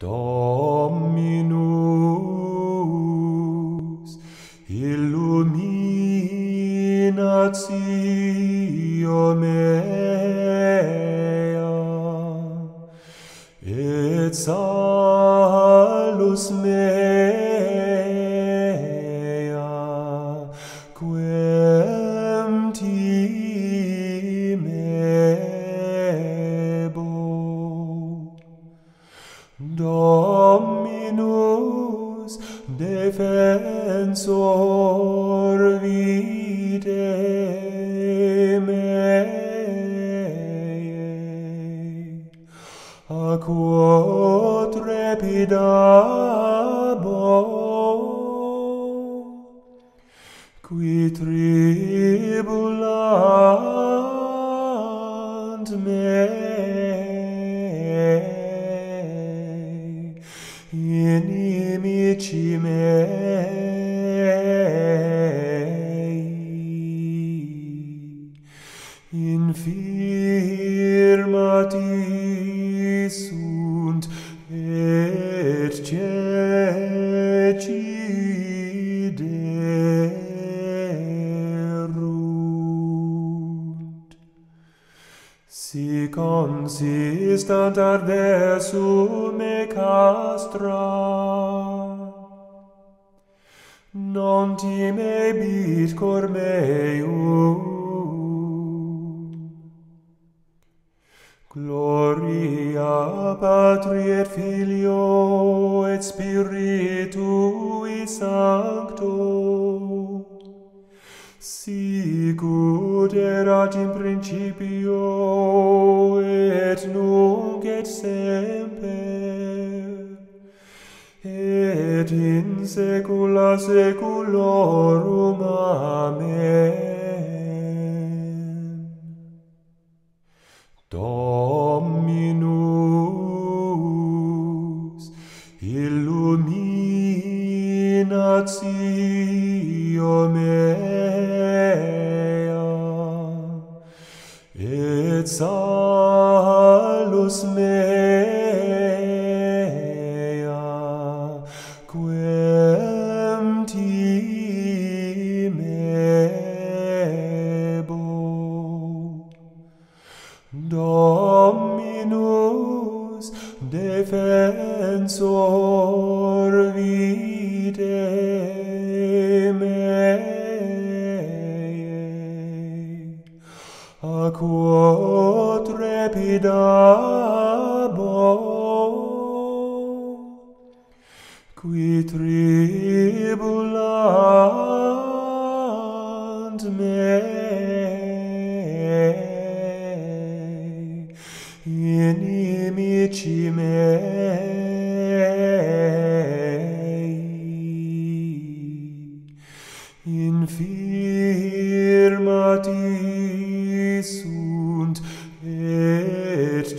Dominus illuminatio mea et salus mea quae Dominus defensor vitae meae a quo trepidabo qui tri inimici mei infirmati sunt et ceci Si consistant adversum ec castra, non time bit cor meum. Gloria Patri et Filio et Spiritui Sancto, sicut erat in principio et in saecula saeculorum. Amen. Dominus illuminatio mea et salus mea Dominus defensor vitae meae a quo trepidabo qui tribula inimici mei infirmati sunt et